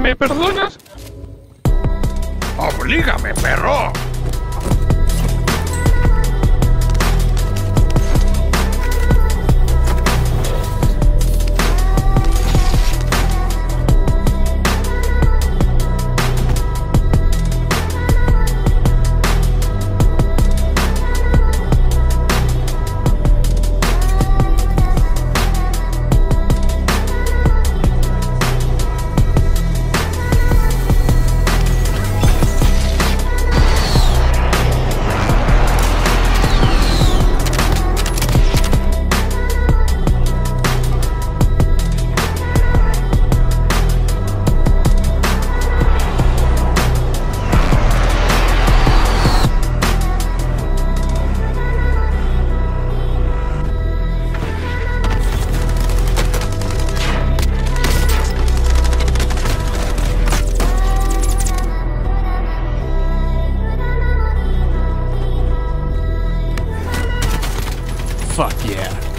¿Me perdonas? ¡Oblígame, perro! Fuck yeah.